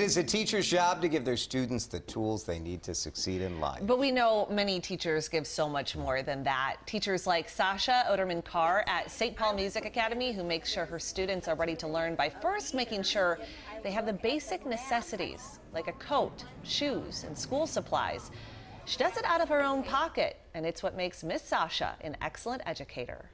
It is a teacher's job to give their students the tools they need to succeed in life. But we know many teachers give so much more than that. Teachers like Sasha Odermann-Karr at St. Paul Music Academy, who makes sure her students are ready to learn by first making sure they have the basic necessities like a coat, shoes, and school supplies. She does it out of her own pocket, and it's what makes Miss Sasha an excellent educator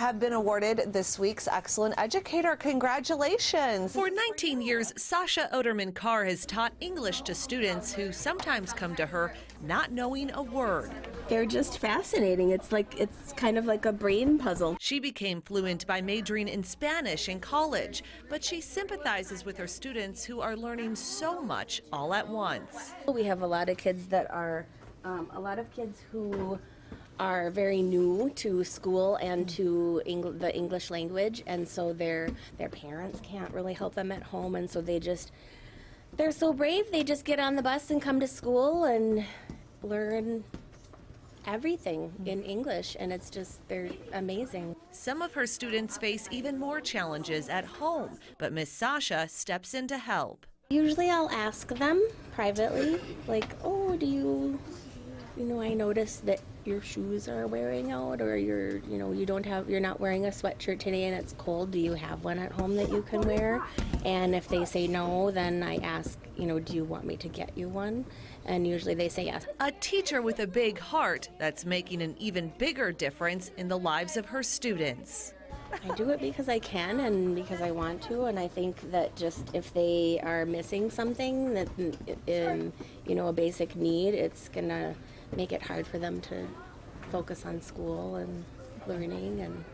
have been awarded this week's Excellent Educator. Congratulations. For 19 years, Sasha Odermann-Karr has taught English to students who sometimes come to her not knowing a word. They're just fascinating. It's like it's kind of like a brain puzzle. She became fluent by majoring in Spanish in college, but she sympathizes with her students who are learning so much all at once. We have a lot of kids that are um, a lot of kids who are very new to school and to Eng- the English language, and so their their parents can't really help them at home, and so they just they're so brave. They just get on the bus and come to school and learn everything in English, and it's just they're amazing. Some of her students face even more challenges at home, but Miss Sasha steps in to help. Usually, I'll ask them privately, like, "Oh, do you you know, I noticed that your shoes are wearing out or you're, you know, you don't have, you're not wearing a sweatshirt today and it's cold. Do you have one at home that you can wear? And if they say no, then I ask, you know, do you want me to get you one? And usually they say yes. A teacher with a big heart that's making an even bigger difference in the lives of her students. I do it because I can and because I want to, and I think that just if they are missing something that in you know a basic need, it's gonna make it hard for them to focus on school and learning and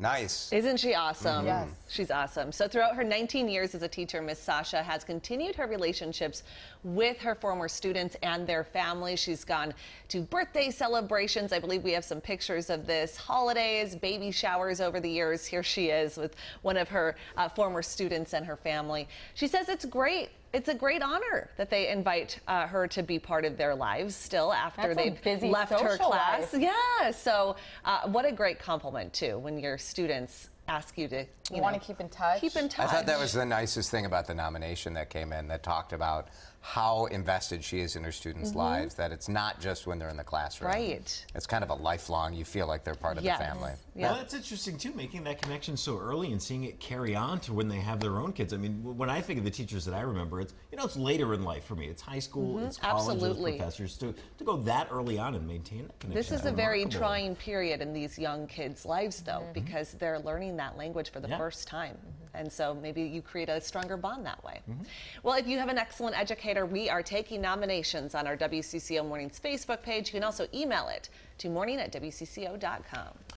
Nice. Isn't she awesome? Yes. She's awesome. So, throughout her 19 years as a teacher, Miss Sasha has continued her relationships with her former students and their families. She's gone to birthday celebrations. I believe we have some pictures of this, holidays, baby showers over the years. Here she is with one of her uh, former students and her family. She says it's great it's a great honor that they invite uh, her to be part of their lives still after they've left her class. Life. Yeah, so uh, what a great compliment too when your students ask you to you, you want to keep in touch. Keep in touch. I thought that was the nicest thing about the nomination that came in that talked about how invested she is in her students' mm -hmm. lives. That it's not just when they're in the classroom. Right. It's kind of a lifelong. You feel like they're part of yes. the family. Yeah. Well, it's interesting too, making that connection so early and seeing it carry on to when they have their own kids. I mean, when I think of the teachers that I remember, it's you know it's later in life for me. It's high school, mm -hmm. it's college, Absolutely. it's professors. To to go that early on and maintain that connection. This is a very trying period in these young kids' lives, though, mm -hmm. because they're learning that language for the yeah. first time, and so maybe you create a stronger bond that way. Mm-hmm. Well, if you have an excellent educator, we are taking nominations on our WCCO Mornings Facebook page. You can also email it to morning at WCCO.com.